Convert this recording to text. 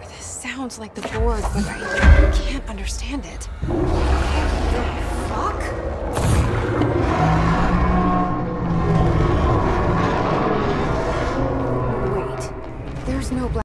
This sounds like the board, but I can't understand it. Fuck! Wait. There's no black.